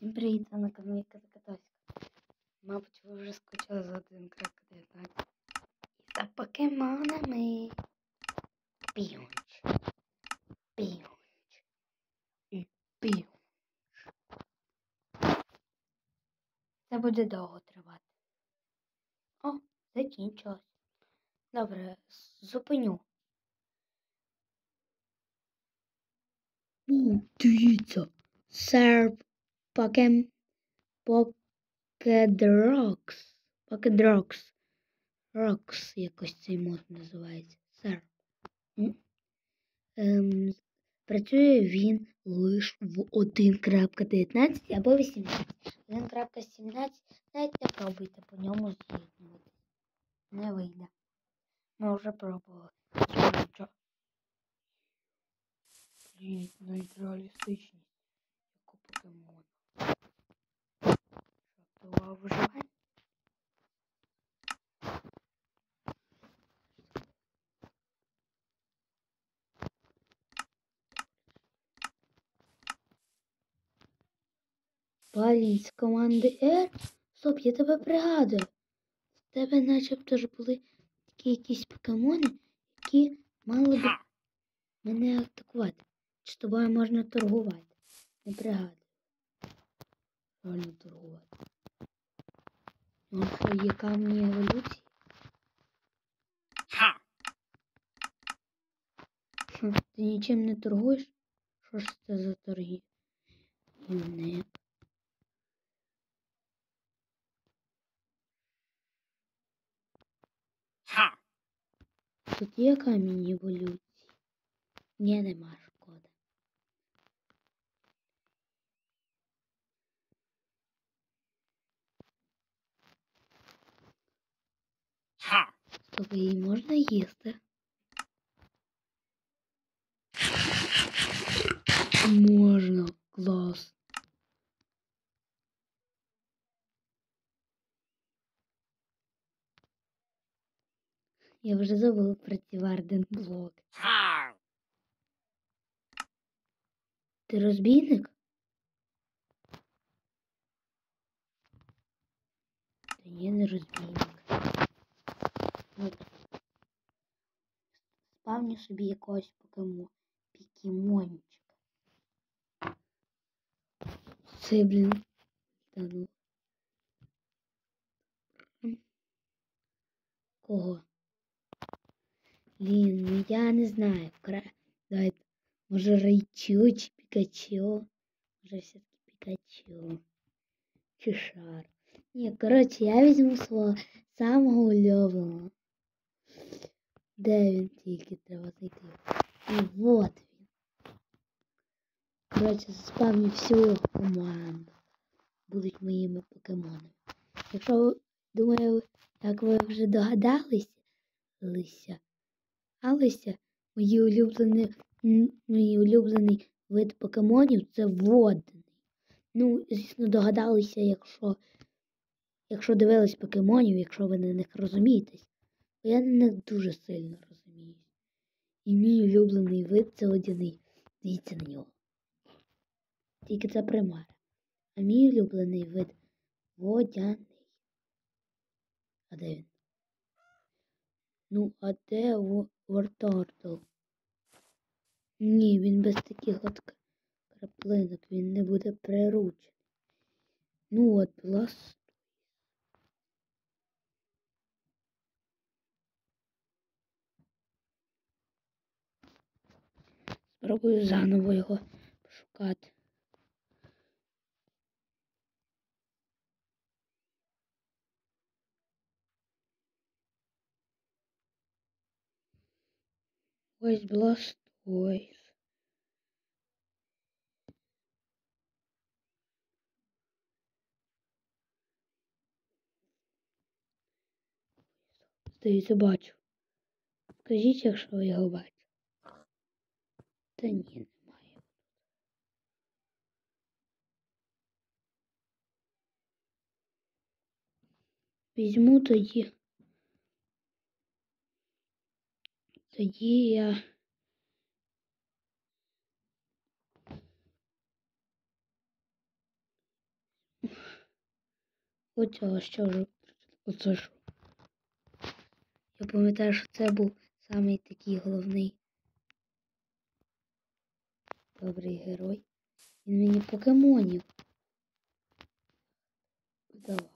Всім привіт, це на каналі Казакатоська. Мабуть, ви вже скучили за 1.19. І за покемонами. Піонч. Піонч. І піонч. Це буде довго тривати. О, закінчилось. Добре, зупиню. Дивіться. Серп Покем... Покедрокс. Покедрокс. Рокс якось цей мод називається. Серп. Ем, працює він лише в 1.19 або 18. 1.17 навіть не пробуйте по ньому з'єднувати. Не вийде. Ми вже пробували. Реалістичність, як у Шаптова виживання. Парень з команди R. Стоп, я тебе пригадую. В тебе начебто ж були такі якісь покемони, які мали б мене атакувати. Чи з тобою можна торгувати? Не пригадую. Реально торгувати. Ну що, є камні еволюції? Ха! Хм, Ти нічим не торгуєш? Що ж це за торги? Юник. Ха! Тут є камінь еволюції? Ні, нема Ха! Стоп, її можна їсти? Можна. Клас. Я вже забув про ці варден блок. Ха! Ти розбійник? Та ні, не розбійник. Спавню собі якогось покемо... Пікемончика. Це, блін. Та ну. Кого? Блін, ну я не знаю. Кра... Давайте. Може Райчу чи Пікачу? Може все-таки Пікачу. Чи Шар. Ні, коротше, я візьму свого самого улюбленого. Де він тільки треба знайти? І вот він. Коротше, заспавню всю команду. Будуть моїми покемонами. Якщо ви думаю, як ви вже догадалися, Лися, Алися, мої улюблені, мій улюблений вид покемонів це водний. Ну, звісно, догадалися, якщо, якщо дивились покемонів, якщо ви на них розумієтесь. Бо я них дуже сильно розуміюсь. І мій улюблений вид це водяний. Дивіться на нього. Тільки це примара. А мій улюблений вид водяний. А де він? Ну, а де Вортортл? Ні, він без таких от краплинок, він не буде приручений. Ну от, блас. Спробую заново його пошукати. Ось Blastoise. Здається, бачу. Скажіть, якщо ви його бачите. Та ні, немає. Візьму тоді. Тоді я Оцього що вже. Оце що. Я пам'ятаю, що це був самий такий головний добрий герой. Він мені покемонів видавав.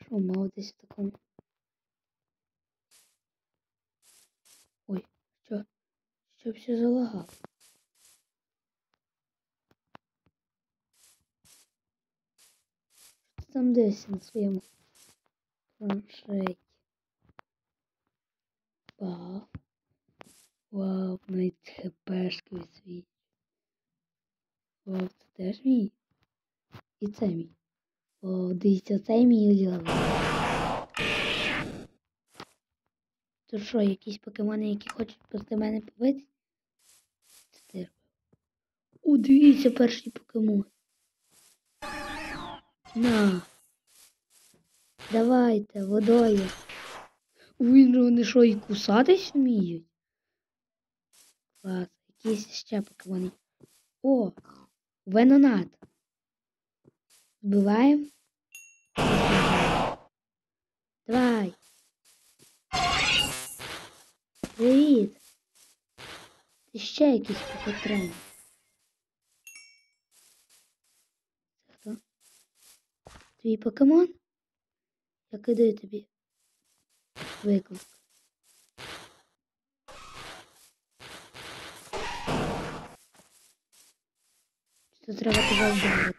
Що мав десь в такому. Ой, що? Що все залагало? Що там десь на своєму планшеті? Вау. Вау, навіть хпшки свій. Вау, це теж мій. І це мій. О, дивіться, це мій ліл. То що, якісь покемони, які хочуть проти мене побити? Це. О, дивіться, перший покемон. На. Давайте, водою. Він вони що, і кусатись вміють? Клас, якісь ще покемони. О, Венонат. Вбиваємо. Давай. Привіт. Ти ще якийсь покотрен. Це хто? Твій покемон? Я кидаю тобі виклик. Що треба тебе вдарити?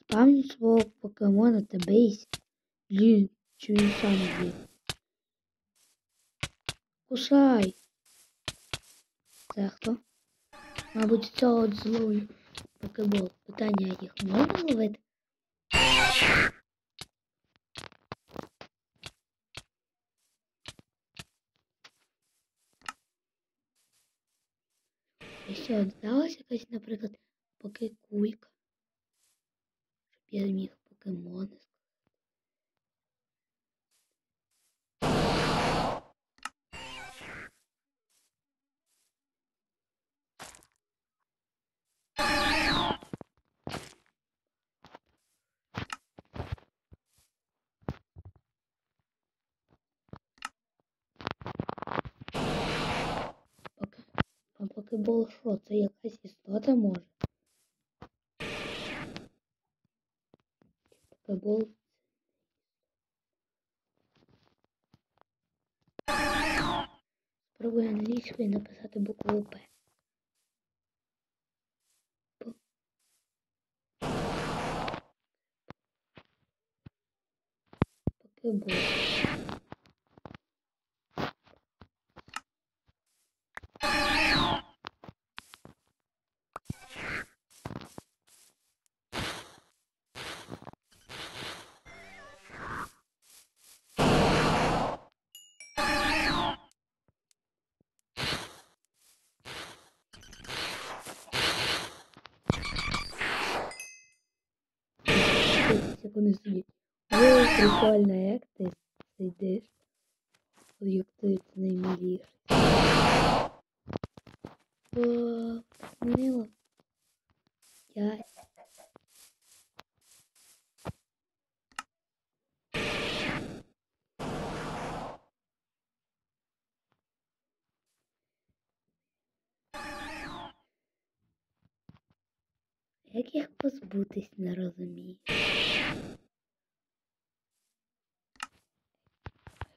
Спавню свого покемона та бейся. Блін, чи він сам є? Кусай. Це хто? Мабуть, цього от зловлю покебол. Питання, їх можна ловити? Якщо додалась якась, наприклад, поки кулька. Щоб я міг покемони Поки. Покебол що? Це якась істота може? Покебол. Спробую англійською написати букву П. Поки Покебол. Як вони сидять. О, прикольно, як ти сидиш. Ой, Як ти це наймиліше. О, мило. Я. Як їх позбутись, не розумію.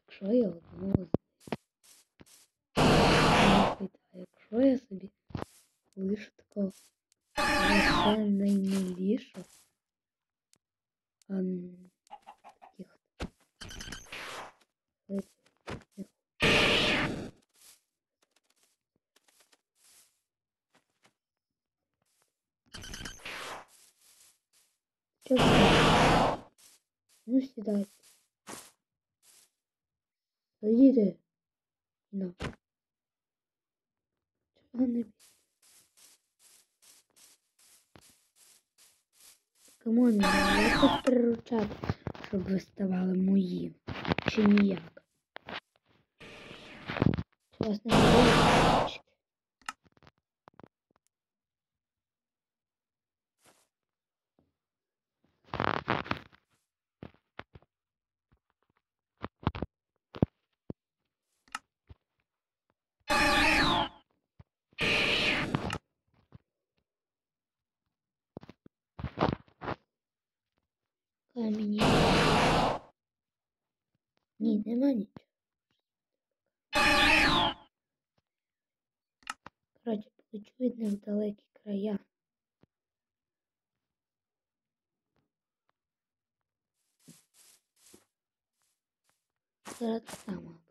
Якщо я одного з них. А якщо я собі лишу такого лише наймилішого, а н- таких лицарів не Що це? Ну, сідайте. Сидіти. Ну. Чого не come on, не якось приручати, щоб ви ставали моїм. Чи ніяк. Чи вас не буде? Мені. Ні, нема нічого. Коротше, полечу від них в далекі края. Зараз само.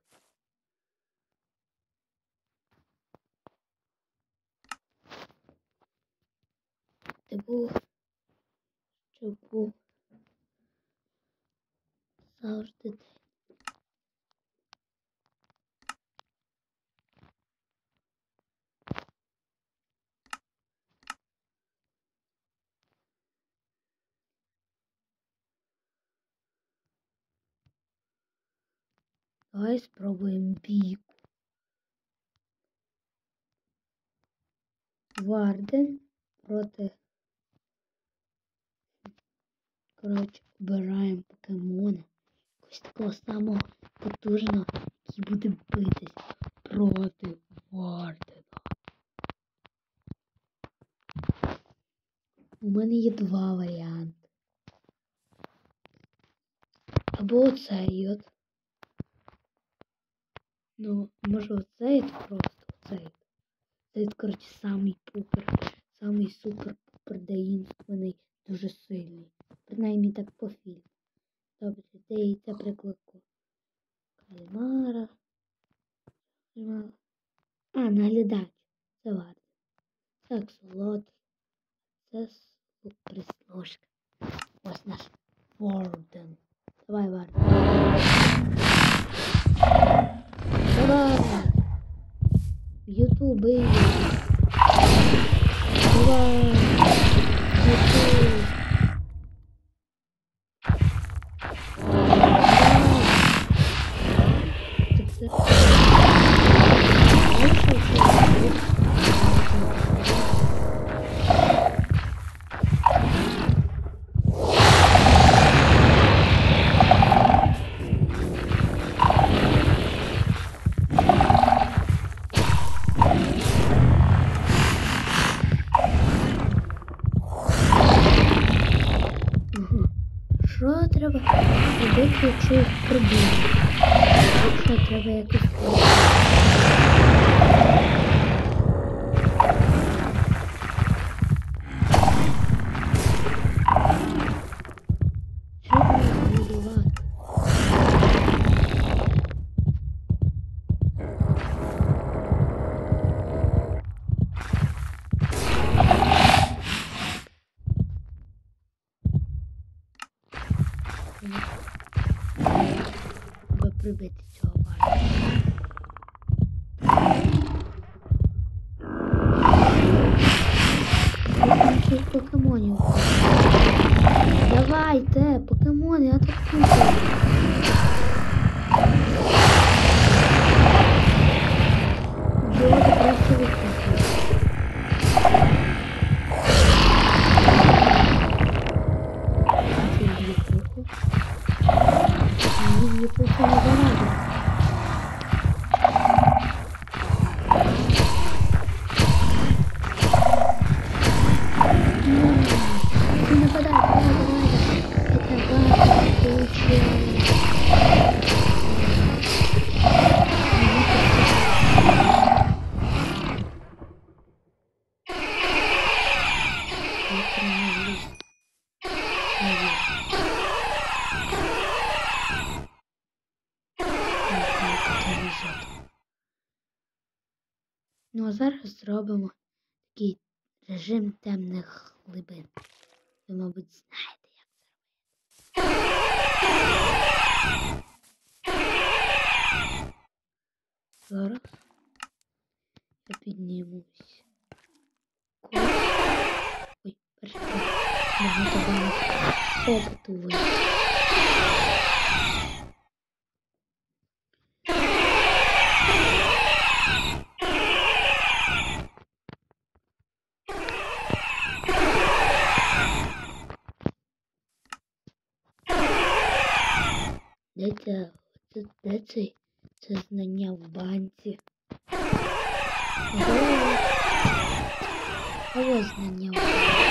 Ти був, що був завжди день. Давай спробуємо бійку. Варден проти. Коротше, обираємо покемона. Якогось такого самого потужного, який буде битись проти Вардена. У мене є два варіанти. Або оцей от. Ну, може оцей от просто оцей. Цей, коротше, самий пупер, самий супер пупер деїнственний, дуже сильний. Принаймні так по фільму. Добре, де яйця приклику. Кальмара. А, наглядач. Це варто. Це аксолот. Це слуг прислужка. Ось наш Ворден. Давай, Варден. Давай. Ютуби. Давай. Ютуб. Ну а зараз зробимо такий режим темних глибин. Ви, мабуть, знаєте, як це робити. Зараз я піднімусь. Ой, перший. Багато багато опиту вийшло. Де це, це, де це, це знання в банці? Ого, знання в банці.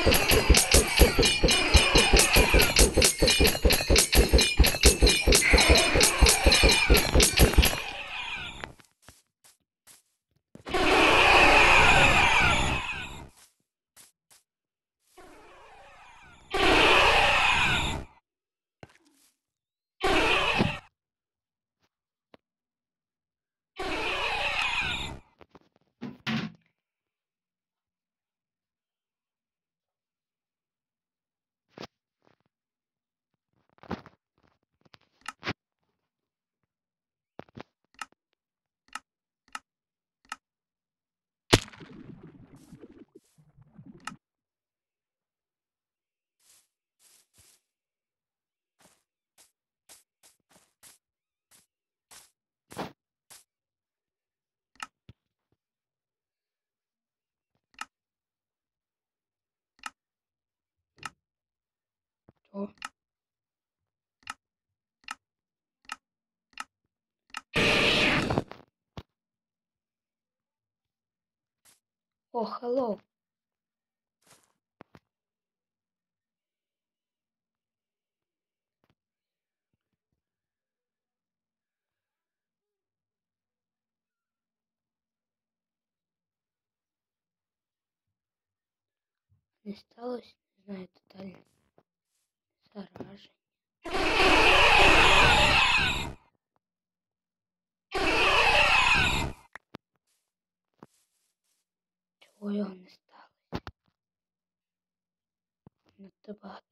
Thank you. О, hello. Не сталося, не знаю, тотальне зараження. Його не сталося? Надто багато.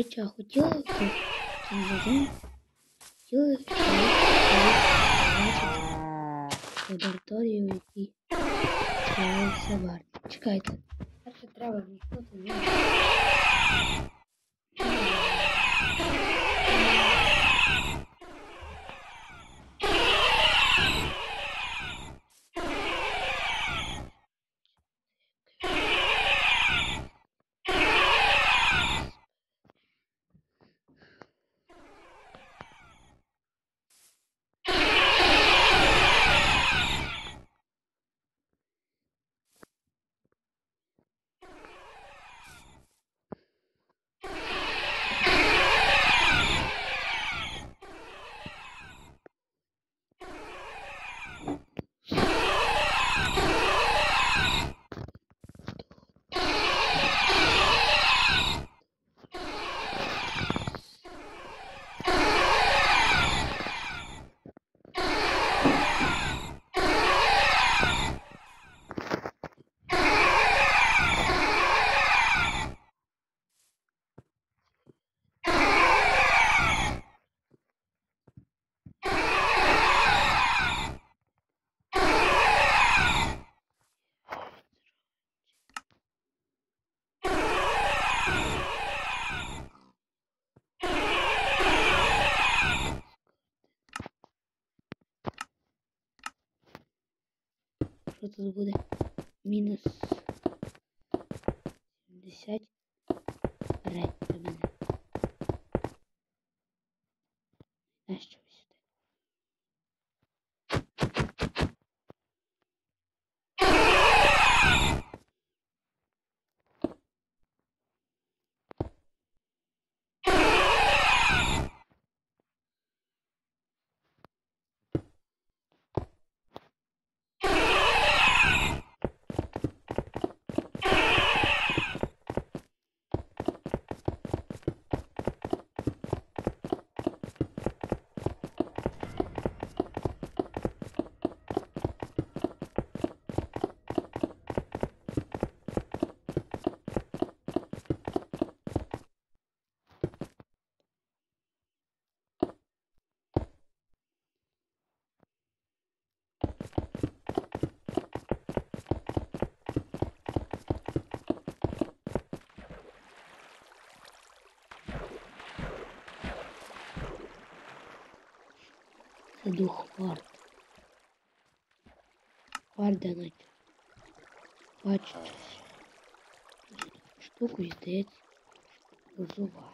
До хотіла б цим разом хотіли лабораторію, в якій Барні. Чекайте. Перше треба вмикнути Що тут буде? Мінус 70 Иду хвард. Хвардянуть. Бачу. Штуку здається. Розував.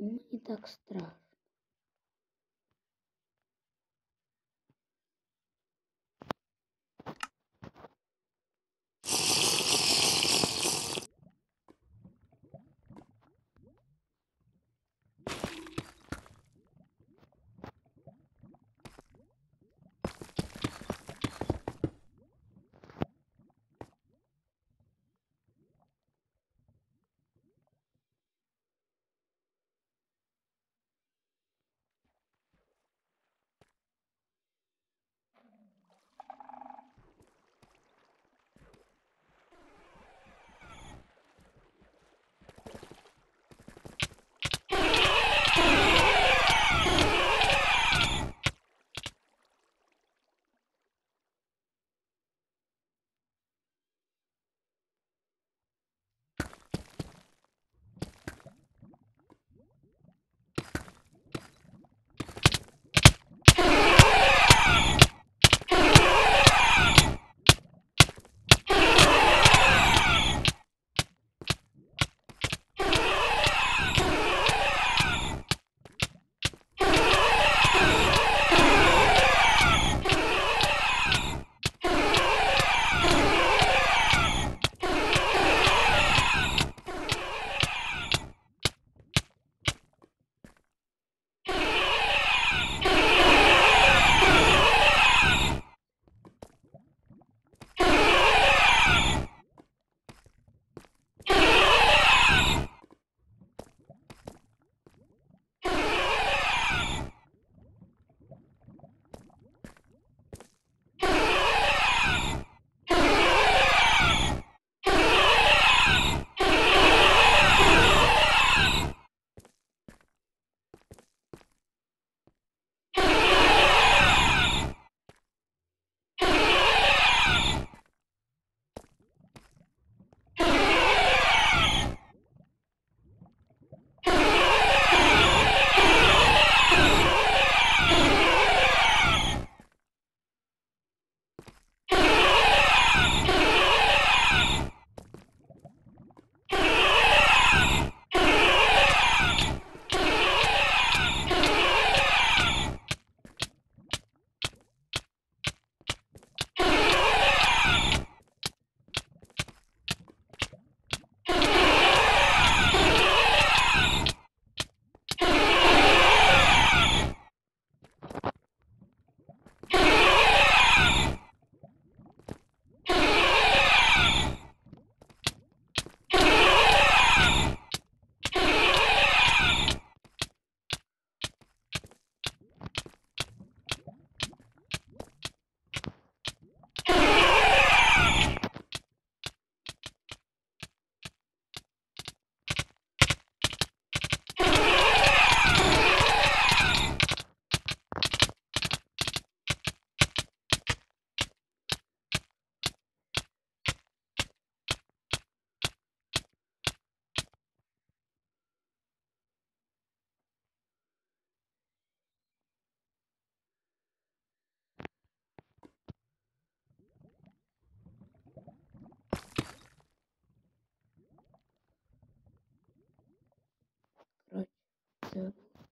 Мені так страшно?